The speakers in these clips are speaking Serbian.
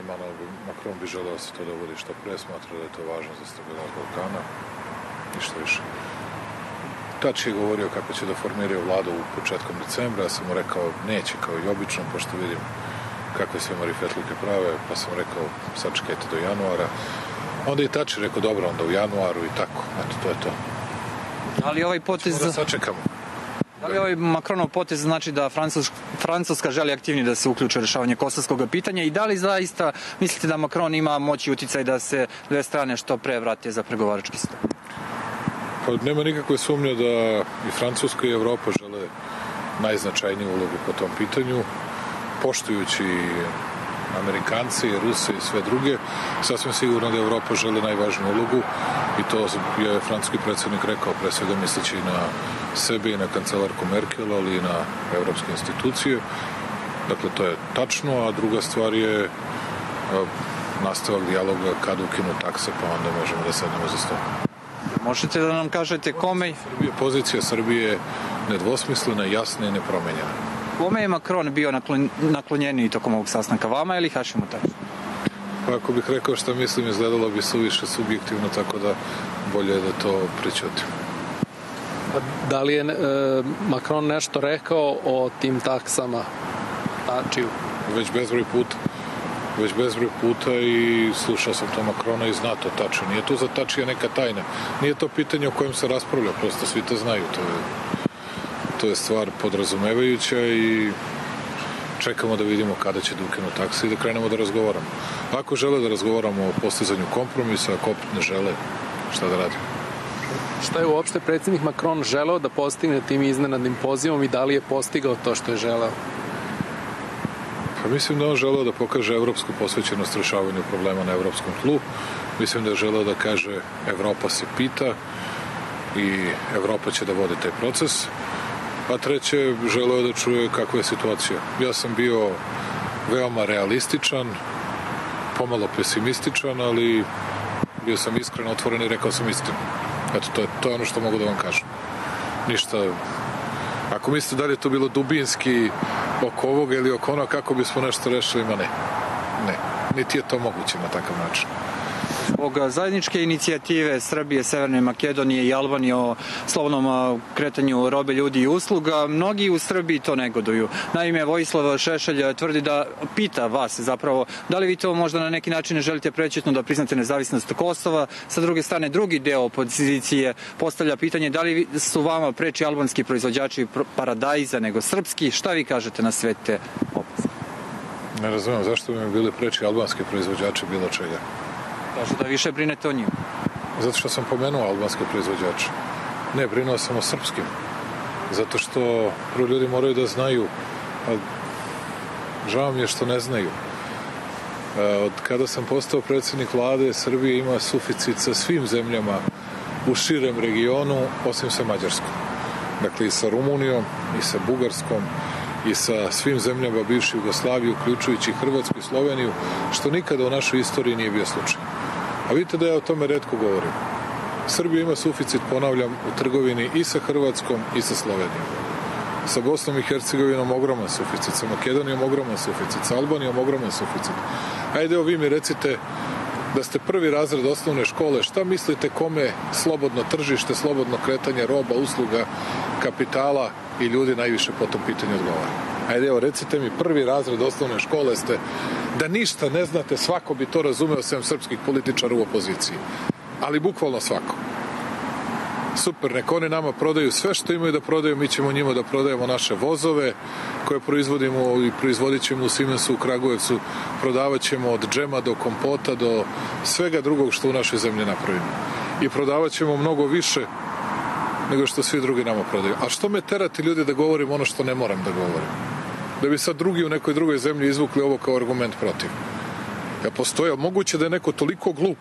Emanuel Macron bi želeo da se to dogodi što pre, smatra da je to važno za stabilnost Balkana i što više. Tač je govorio kako će da formiraju vladu u početkom decembra, ja sam mu rekao neće kao i obično, pošto vidim kakve sve marifetlike prave, pa sam rekao sačekajte do januara. Onda je Tač rekao dobro, onda u januaru i tako, eto to je to. Ali ovaj potez... Da sačekamo. Da li ovaj Makronov potez znači da Francuska, Francuska želi aktivnije da se uključe u rešavanje kosovskog pitanja i da li zaista mislite da Makron ima moć i uticaj da se dve strane što pre vrate za pregovarački sto? Pa nema nikakve sumnje da i Francuska i Evropa žele najznačajniju ulogu po tom pitanju, poštujući Amerikanci, Ruse i sve druge, sasvim sigurno da Evropa žele najvažniju ulogu i to je francuski predsednik rekao, pre svega misleći na sebe i na kancelarku Merkel, ali i na evropske institucije. Dakle, to je tačno, a druga stvar je nastavak dijaloga kad ukinu takse, pa onda možemo da sednemo za stol. Možete da nam kažete kome? Srbije, pozicija Srbije je nedvosmislena, jasna i nepromenjena. Kome je Macron bio naklon, naklonjeniji tokom ovog sastanka, vama ili Hašimu Tači? Pa ako bih rekao šta mislim, izgledalo bi suviše subjektivno, tako da bolje je da to pričutim. Pa da li je e, Macron nešto rekao o tim taksama Tačiju? Već bezbroj puta već bezbroj puta i slušao sam to Makrona i zna to tačno. Nije to za Tačija neka tajna. Nije to pitanje o kojem se raspravlja, prosto svi to znaju. To je, to je stvar podrazumevajuća i čekamo da vidimo kada će da ukinu taksi i da krenemo da razgovaramo. Ako žele da razgovaramo o postizanju kompromisa, ako opet ne žele, šta da radimo? Šta je uopšte predsednik Macron želeo da postigne tim iznenadnim pozivom i da li je postigao to što je želeo? Pa mislim da on želeo da pokaže evropsku posvećenost rešavanju problema na evropskom tlu. Mislim da je želeo da kaže Evropa se pita i Evropa će da vodi taj proces. A treće, želeo da čuje kakva je situacija. Ja sam bio veoma realističan, pomalo pesimističan, ali bio sam iskren, otvoren i rekao sam istinu. Eto, to je, to je ono što mogu da vam kažem. Ništa Ako mislite da li je to bilo dubinski oko ovoga ili oko ono kako bismo nešto rešili, ma ne. Ne. Niti je to moguće na takav način zbog zajedničke inicijative Srbije, Severne Makedonije i Albanije o slobodnom kretanju robe ljudi i usluga, mnogi u Srbiji to negoduju. Naime, Vojislav Šešelj tvrdi da pita vas zapravo da li vi to možda na neki način želite prećutno da priznate nezavisnost Kosova. Sa druge strane, drugi deo opozicije postavlja pitanje da li su vama preči albanski proizvođači paradajza nego srpski. Šta vi kažete na sve te? Ne razumem, zašto bi mi bili preči albanski proizvođači bilo čega? Kažu da više brinete o njima. Zato što sam pomenuo albanske proizvođače. Ne, brinuo sam o srpskim. Zato što prvo ljudi moraju da znaju, a žao mi je što ne znaju. Od kada sam postao predsednik vlade, Srbije ima suficit sa svim zemljama u širem regionu, osim sa Mađarskom. Dakle, i sa Rumunijom, i sa Bugarskom, i sa svim zemljama bivše Jugoslavije, uključujući Hrvatsku i Sloveniju, što nikada u našoj istoriji nije bio slučaj. A vidite da ja o tome redko govorim. Srbija ima suficit, ponavljam, u trgovini i sa Hrvatskom i sa Slovenijom. Sa Bosnom i Hercegovinom ogroman suficit, sa Makedonijom ogroman suficit, sa Albanijom ogroman suficit. Ajde, evo vi mi recite da ste prvi razred osnovne škole, šta mislite kome slobodno tržište, slobodno kretanje roba, usluga, kapitala i ljudi najviše po tom pitanju odgovara? Ajde, evo, recite mi, prvi razred osnovne škole ste da ništa ne znate, svako bi to razumeo sem srpskih političara u opoziciji. Ali bukvalno svako. Super, neko oni nama prodaju sve što imaju da prodaju, mi ćemo njima da prodajemo naše vozove koje proizvodimo i proizvodit ćemo u Siemensu u Kragujevcu, prodavat ćemo od džema do kompota do svega drugog što u našoj zemlji napravimo. I prodavat ćemo mnogo više nego što svi drugi nama prodaju. A što me terati ljudi da govorim ono što ne moram da govorim? Da bi sad drugi u nekoj drugoj zemlji izvukli ovo kao argument protiv. Ja postoje, moguće da je neko toliko glup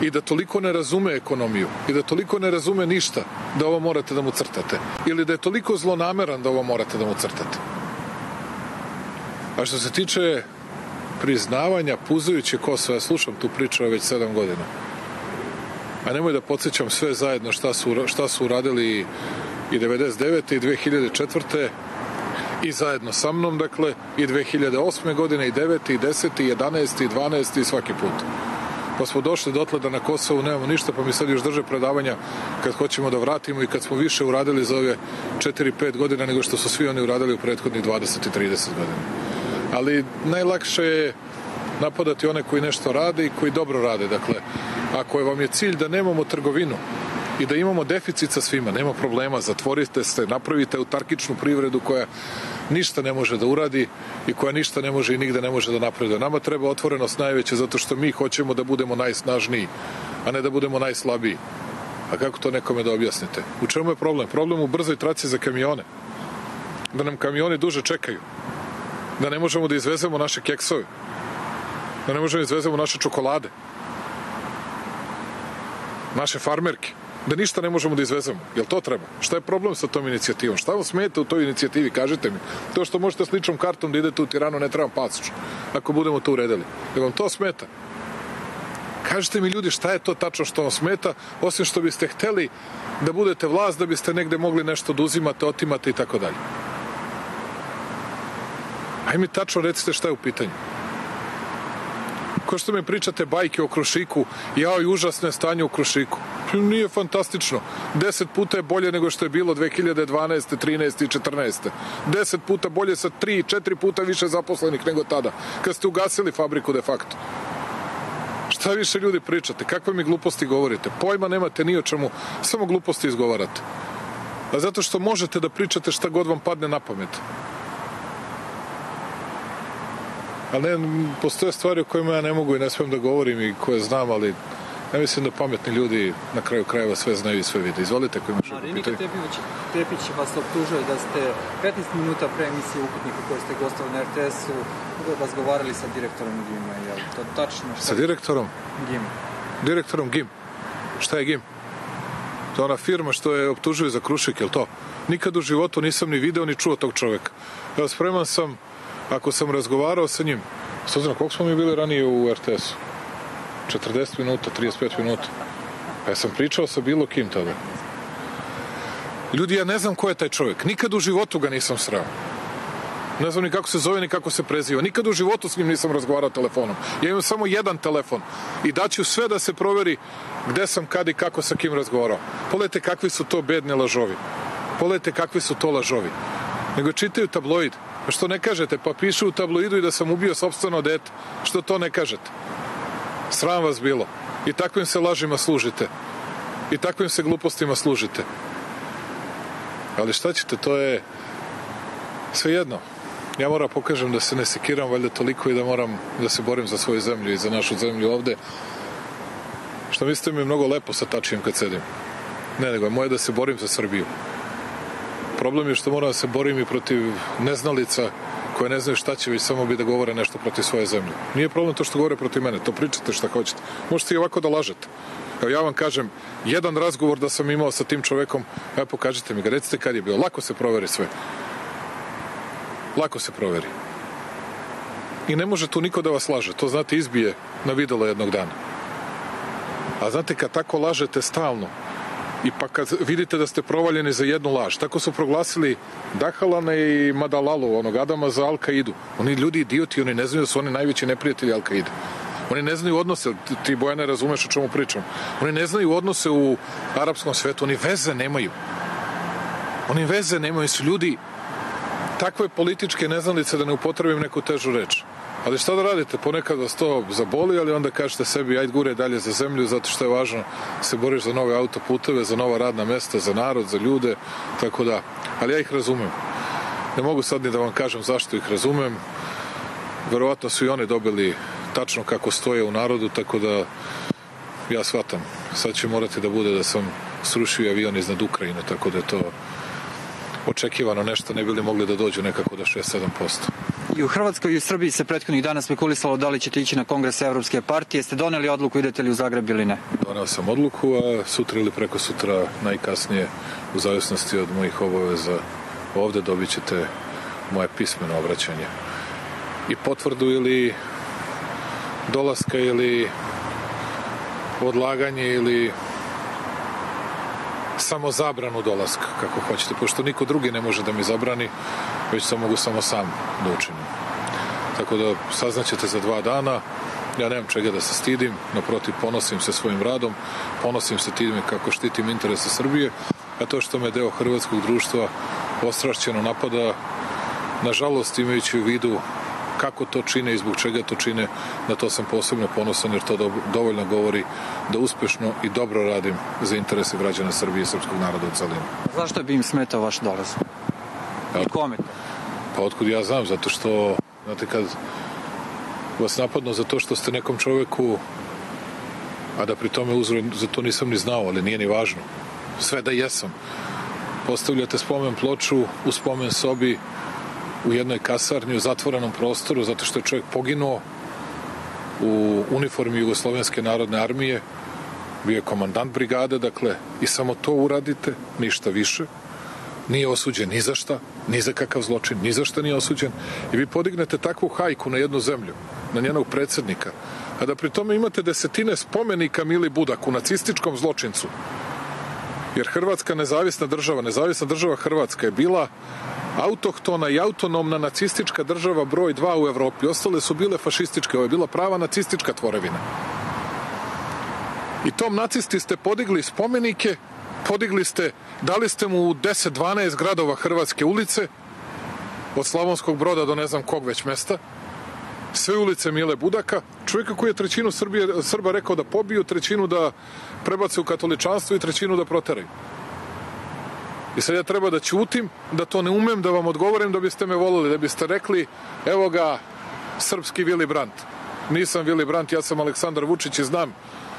i da toliko ne razume ekonomiju i da toliko ne razume ništa da ovo morate da mu crtate ili da je toliko zlonameran da ovo morate da mu crtate. A što se tiče priznavanja puzajuće Kosova, ja slušam tu priču već sedam godina. A nemoj da podsjećam sve zajedno šta su, šta su uradili i 99. i 2004. i zajedno sa mnom, dakle, i 2008. godine, i 9. i 10. i 11. i 12. i svaki put. Pa smo došli dotle da na Kosovu nemamo ništa, pa mi sad još drže predavanja kad hoćemo da vratimo i kad smo više uradili za ove 4-5 godina nego što su svi oni uradili u prethodnih 20 i 30 godina. Ali najlakše je napadati one koji nešto rade i koji dobro rade. Dakle, ako je vam je cilj da nemamo trgovinu, i da imamo deficit sa svima, nema problema, zatvorite se, napravite autarkičnu privredu koja ništa ne može da uradi i koja ništa ne može i nigde ne može da napreduje. Nama treba otvorenost najveća zato što mi hoćemo da budemo najsnažniji, a ne da budemo najslabiji. A kako to nekome da objasnite? U čemu je problem? Problem u brzoj traci za kamione. Da nam kamioni duže čekaju. Da ne možemo da izvezemo naše keksove. Da ne možemo da izvezemo naše čokolade. Naše farmerke da ništa ne možemo da izvezemo. Jel to treba? Šta je problem sa tom inicijativom? Šta vam smeta u toj inicijativi? Kažite mi. To što možete s ličnom kartom da idete u Tiranu, ne trebam pasoš. Ako budemo to uredili. Jel vam to smeta? Kažite mi ljudi šta je to tačno što vam smeta, osim što biste hteli da budete vlast, da biste negde mogli nešto da uzimate, otimate i tako dalje. Aj mi tačno recite šta je u pitanju ko što mi pričate bajke o Krušiku, jao i užasne stanje u Krušiku. Nije fantastično. Deset puta je bolje nego što je bilo 2012. 13. i 14. Deset puta bolje sa tri, četiri puta više zaposlenih nego tada, kad ste ugasili fabriku de facto. Šta više ljudi pričate? Kakve mi gluposti govorite? Pojma nemate ni o čemu, samo gluposti izgovarate. A zato što možete da pričate šta god vam padne na pamet. Ali ne, postoje stvari o kojima ja ne mogu i ne smem da govorim i koje znam, ali ja mislim da pametni ljudi na kraju krajeva sve znaju i sve vide. Izvolite koji imaš Marinika Tepić, Tepić vas optužuje da ste 15 minuta pre emisije Uputnika koje ste gostovali na RTS-u razgovarali sa direktorom GIM-a. Je li to tačno? Šta? Sa direktorom? GIM. Direktorom GIM. Šta je GIM? To je ona firma što je optužuje za krušik, je li to? Nikad u životu nisam ni video ni čuo tog čoveka. Evo, spreman sam ako sam razgovarao sa njim, s obzirom koliko smo mi bili ranije u RTS-u? 40 minuta, 35 minuta. Pa ja sam pričao sa bilo kim tada. Ljudi, ja ne znam ko je taj čovjek. Nikad u životu ga nisam srao. Ne znam ni kako se zove, ni kako se preziva. Nikad u životu s njim nisam razgovarao telefonom. Ja imam samo jedan telefon i daću sve da se proveri gde sam, kad i kako sa kim razgovarao. Pogledajte kakvi su to bedni lažovi. Pogledajte kakvi su to lažovi. Nego čitaju tabloid. Pa što ne kažete? Pa pišu u tabloidu i da sam ubio sobstveno dete. Što to ne kažete? Sram vas bilo. I takvim se lažima služite. I takvim se glupostima služite. Ali šta ćete, to je sve jedno. Ja moram pokažem da se ne sekiram valjda toliko i da moram da se borim za svoju zemlju i za našu zemlju ovde. Što mislite mi mnogo lepo sa tačijem kad sedim. Ne, nego je moje da se borim za Srbiju. Problem je što moram da se borim i protiv neznalica koje ne znaju šta će, već samo bi da govore nešto protiv svoje zemlje. Nije problem to što govore protiv mene, to pričate šta hoćete. Možete i ovako da lažete. Evo ja vam kažem, jedan razgovor da sam imao sa tim čovekom, evo pokažite mi ga, recite kad je bio. Lako se proveri sve. Lako se proveri. I ne može tu niko da vas laže. To znate izbije na videlo jednog dana. A znate kad tako lažete stalno, i pa kad vidite da ste provaljeni za jednu laž, tako su proglasili Dahalana i Madalalu, onog Adama za Al-Kaidu. Oni ljudi idioti, oni ne znaju da su oni najveći neprijatelji Al-Kaide. Oni ne znaju odnose, ti Bojane razumeš o čemu pričam. Oni ne znaju odnose u arapskom svetu, oni veze nemaju. Oni veze nemaju, su ljudi takve političke neznalice da ne upotrebim neku težu reč. Ali šta da radite? Ponekad vas to zaboli, ali onda kažete sebi ajde gure dalje za zemlju zato što je važno se boriš za nove autoputeve, za nova radna mesta, za narod, za ljude, tako da. Ali ja ih razumem. Ne mogu sad ni da vam kažem zašto ih razumem. Verovatno su i oni dobili tačno kako stoje u narodu, tako da ja shvatam. Sad će morati da bude da sam srušio avion iznad Ukrajine, tako da je to očekivano nešto, ne bili mogli da dođu nekako do 6-7%. I u Hrvatskoj i u Srbiji se prethodnih dana spekulisalo da li ćete ići na kongres Evropske partije. Ste doneli odluku, idete li u Zagreb ili ne? Donao sam odluku, a sutra ili preko sutra najkasnije, u zavisnosti od mojih obaveza, ovde dobit ćete moje pismeno obraćanje. I potvrdu ili dolaska ili odlaganje ili samo zabranu dolaska, kako hoćete, pošto niko drugi ne može da mi zabrani, već to mogu samo sam da učinim. Tako da saznaćete za dva dana, ja nemam čega da se stidim, naprotiv ponosim se svojim radom, ponosim se time kako štitim interese Srbije, a to što me deo hrvatskog društva ostrašćeno napada, nažalost imajući u vidu kako to čine i zbog čega to čine, na to sam posebno ponosan jer to do, dovoljno govori da uspešno i dobro radim za interese građana Srbije i srpskog naroda u celini. Zašto bi im smetao vaš dolaz? I kome? Pa otkud ja znam, zato što, znate, kad vas napadnu za to što ste nekom čoveku, a da pri tome uzro, za to nisam ni znao, ali nije ni važno. Sve da jesam. Postavljate spomen ploču u spomen sobi u jednoj kasarni u zatvorenom prostoru zato što je čovjek poginuo u uniformi Jugoslovenske narodne armije bio je komandant brigade dakle i samo to uradite ništa više nije osuđen ni za šta ni za kakav zločin, ni za šta nije osuđen i vi podignete takvu hajku na jednu zemlju na njenog predsednika a da pri tome imate desetine spomenika Mili Budaku, nacističkom zločincu jer Hrvatska nezavisna država, nezavisna država Hrvatska je bila autohtona i autonomna nacistička država broj 2 u Evropi. Ostale su bile fašističke, ovo je bila prava nacistička tvorevina. I tom nacisti ste podigli spomenike, podigli ste, dali ste mu 10-12 gradova Hrvatske ulice, od Slavonskog broda do ne znam kog već mesta, sve ulice Mile Budaka, čovjeka koji je trećinu Srbije, Srba rekao da pobiju, trećinu da prebace u katoličanstvo i trećinu da proteraju. I sad ja treba da ćutim, da to ne umem da vam odgovorim da biste me volili, da biste rekli evo ga srpski Vili Brandt. Nisam Vili Brandt, ja sam Aleksandar Vučić i znam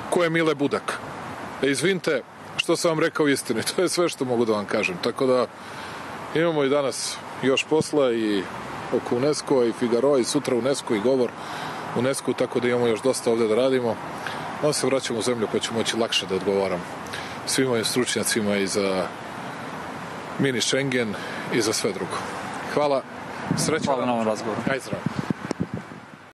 ko je Mile Budak. E, izvinite što sam vam rekao istinu. To je sve što mogu da vam kažem. Tako da imamo i danas još posla i oko UNESCO i Figaro i sutra UNESCO i govor UNESCO, tako da imamo još dosta ovde da radimo. Onda se vraćamo u zemlju pa ću moći lakše da odgovaram svim ovim stručnjacima i za mini Schengen i za sve drugo. Hvala. Srećno. Hvala na ovom razgovoru. Aj zdravo.